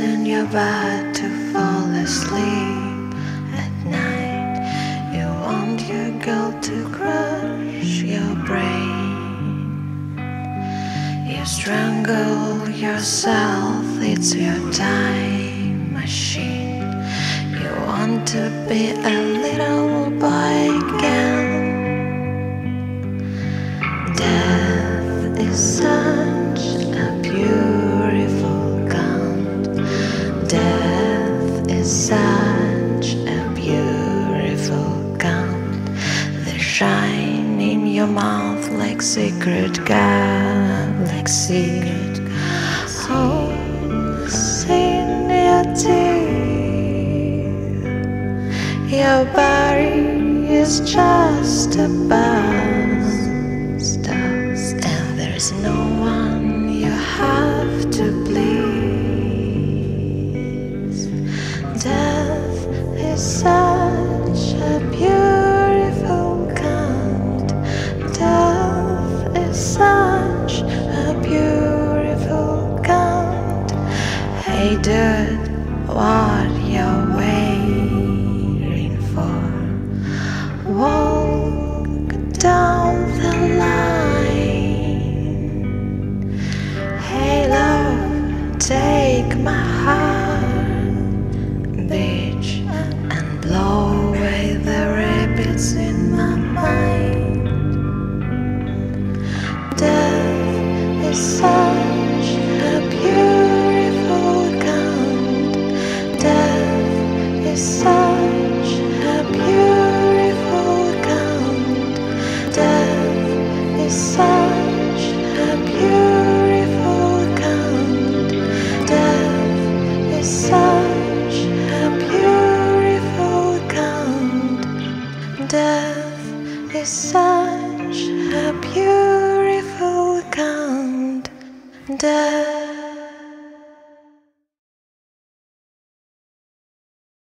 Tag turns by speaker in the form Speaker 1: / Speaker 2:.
Speaker 1: and you're about to fall asleep at night. You want your girl to crush your brain. You strangle yourself, it's your time machine. Want to be a little boy again. Death is such a beautiful count. Death is such a beautiful count. They shine in your mouth like secret galaxy. Oh, Your body is just a bust, and there's no one you have to please. Death is such a beautiful count. Death is such a beautiful count. Hey, dude, what you're waiting take my heart, bitch, and blow away the rabbits in my mind. Death is such a beautiful count. Death is such a beautiful count. Death is such such